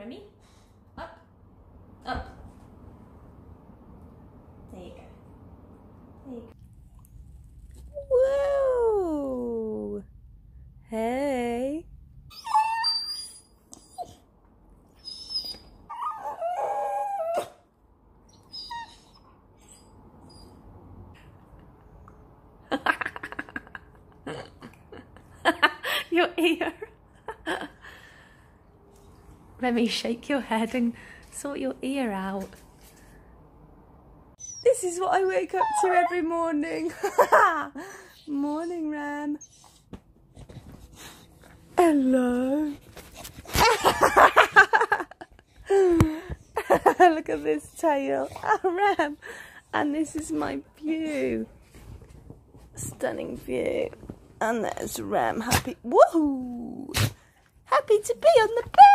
Remy, up, up. There you go. There you go. Whoa! Hey. your ear. Remy, shake your head and sort your ear out. This is what I wake up to every morning. morning, Ram. Hello. Look at this tail. Ah, oh, Ram. And this is my view. Stunning view. And there's Ram happy. Woohoo! Happy to be on the bed.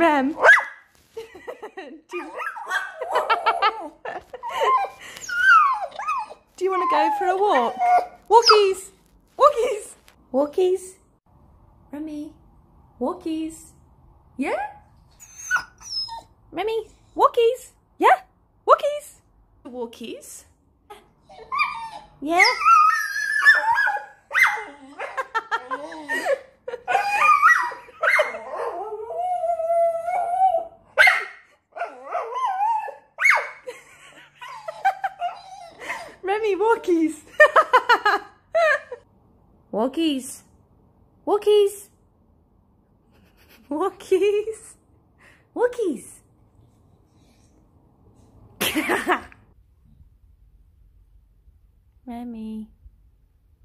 Ram. Do you, Do you want to go for a walk? Walkies! Walkies! Walkies! Remy! Walkies! Yeah? Remy! Walkies! Yeah? Walkies! Walkies? Yeah? Walkies. Walkies. Walkies. Walkies. Remy.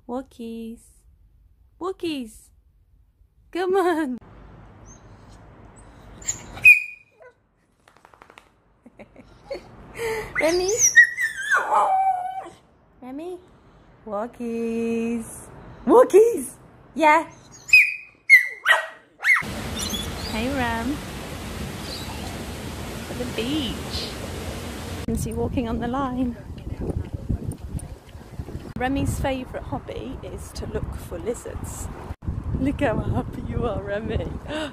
Walkies. Walkies. Come on. Remy. Remy? Walkies. Walkies! Yeah. Hey, Ram. At the beach. You can see walking on the line. Remy's favourite hobby is to look for lizards. Look how happy you are, Remy.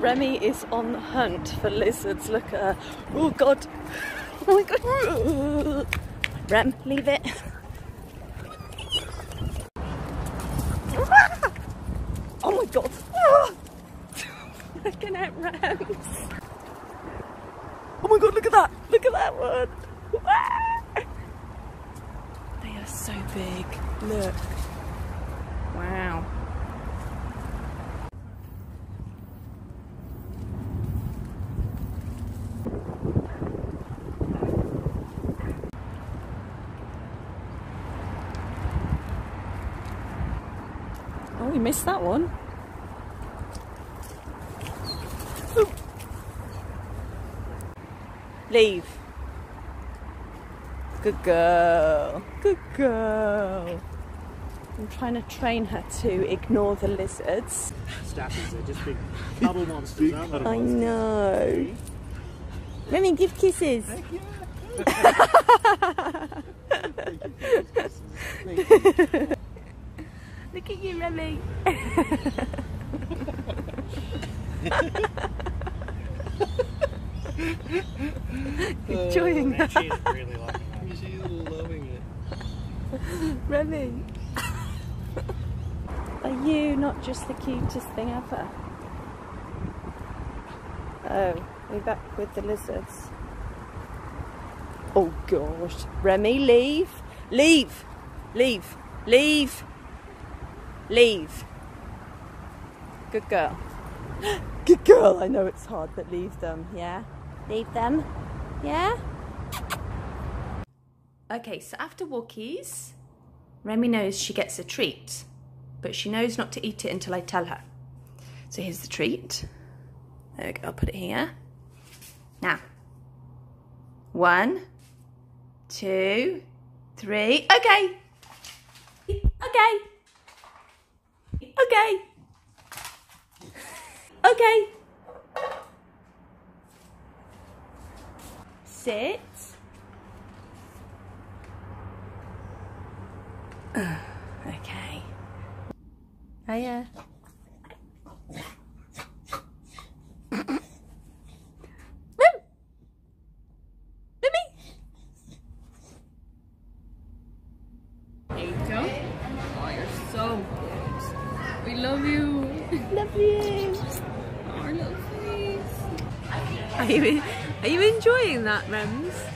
Remy is on the hunt for lizards. Look at her. Oh, God. Oh, my God. Rem, leave it. Oh my god. Looking at. Oh my god, look at that. Look at that one. They are so big. Look. Wow. Oh, we missed that one. Leave. Good girl. Good girl. I'm trying to train her to ignore the lizards. Staffies, they're just big bubble monsters, aren't they? I know. Let me give kisses. Look at you, Remy. Enjoying that. She's really liking that. She's loving it. Remy. Are you not just the cutest thing ever? Oh, we're back with the lizards. Oh gosh. Remy, leave. Leave. Leave. Leave. Leave. Good girl. Good girl. I know it's hard, but leave them, yeah? Leave them. Yeah? Okay, so after walkies, Remy knows she gets a treat, but she knows not to eat it until I tell her. So here's the treat. There we go, I'll put it here. Now, one, two, three. Okay. Okay. Okay. Okay. Sit. Hiya. Oh, you're so good. We love you. Love you. Our little face. Are you, are you enjoying that, Rems?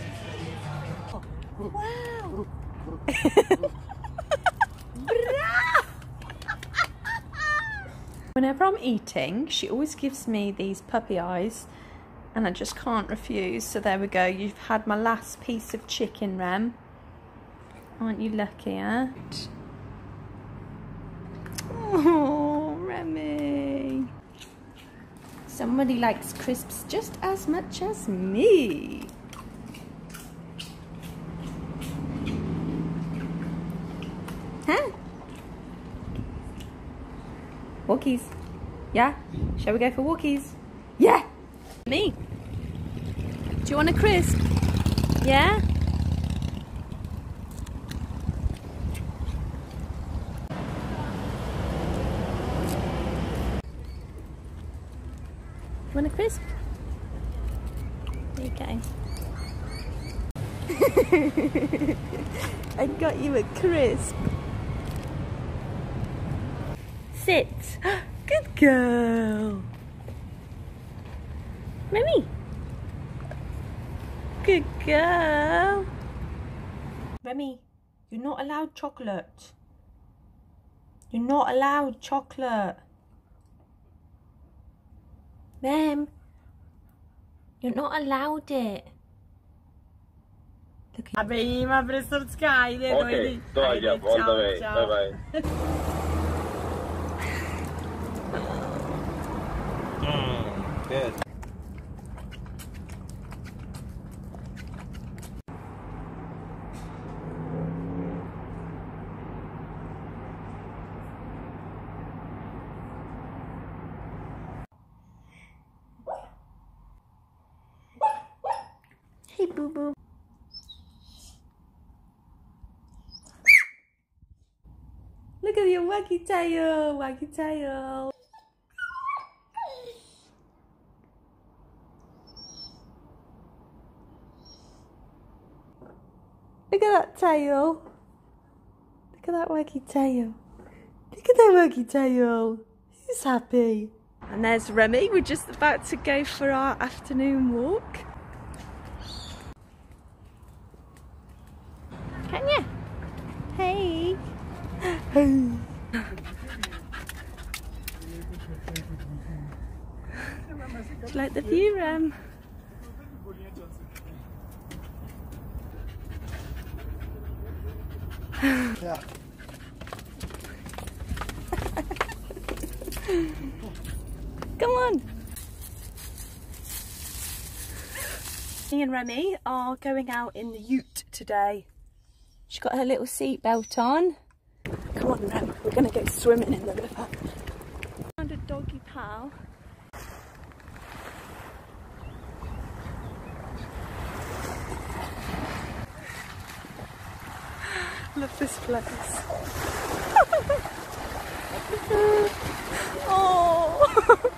Whenever I'm eating, she always gives me these puppy eyes and I just can't refuse. So there we go. You've had my last piece of chicken, Rem. Aren't you lucky, eh? Oh, Remy. Somebody likes crisps just as much as me. Huh? Walkies. Yeah? Shall we go for walkies? Yeah! Me. Do you want a crisp? Yeah? You Want a crisp? There you go. I got you a crisp. Sit. Good girl. Mummy. Good girl. Remy, you're not allowed chocolate. You're not allowed chocolate. Mem, you're not allowed it. Look at Prima professorska, ide Okej, to idziemy, on the way. Bye bye. Mm, good. Hey, boo boo. Look at your wacky tail, wacky tail. That tail. Look at that wacky tail. Look at that wacky tail. He's happy. And there's Remy. We're just about to go for our afternoon walk. Can you? Hey. Hey. Do you like the view, Rem? Come on. Me and Remy are going out in the ute today. She's got her little seatbelt on. Come on, Rem, we're going to go swimming in the river. Found a doggy pal. Oh,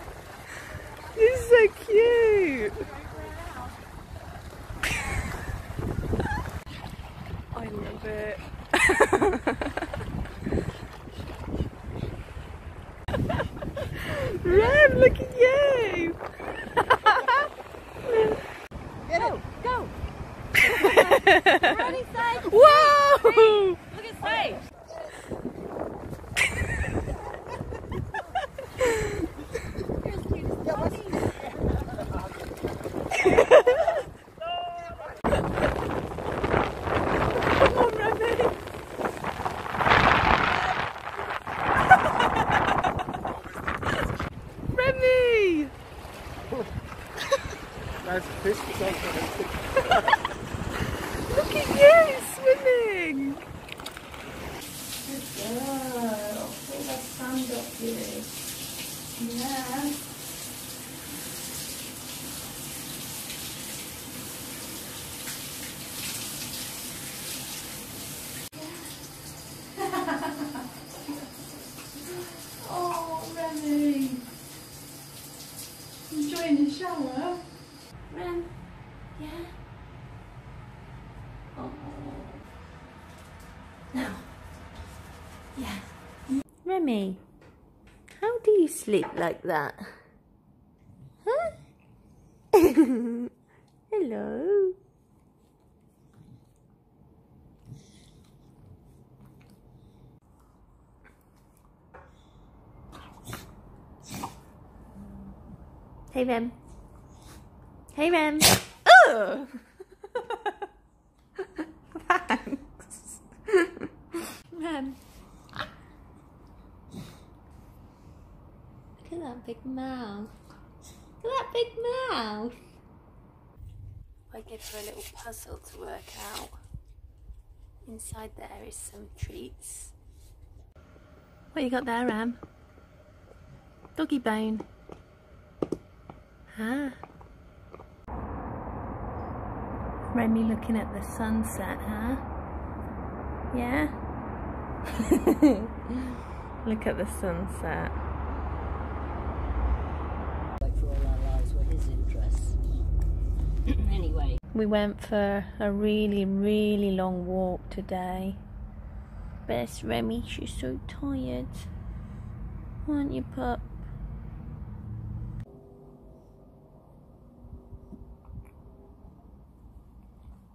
you're so cute. I love it. Rem, look at you. go, go. Ready, side. Whoa! Look at side. Come on, Remy. Remy! Nice fish. Look at you swimming! Yeah. Yeah. Remy, how do you sleep like that? Huh? Hello. Hey Rem. Hey Rem. oh! Thanks. Rem. Look at that big mouth. Look at that big mouth. I give her a little puzzle to work out. Inside there is some treats. What you got there, Ram? Doggy bone. Huh? Remy looking at the sunset, huh? Yeah? Look at the sunset. Like for all our lives were his interests. anyway. We went for a really, really long walk today. Bless Remy, she's so tired. Aren't you, pup?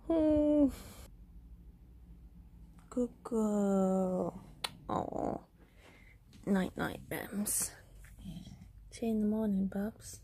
Oh. Good girl. Oh. Night night, Rems. See you in the morning, bubs.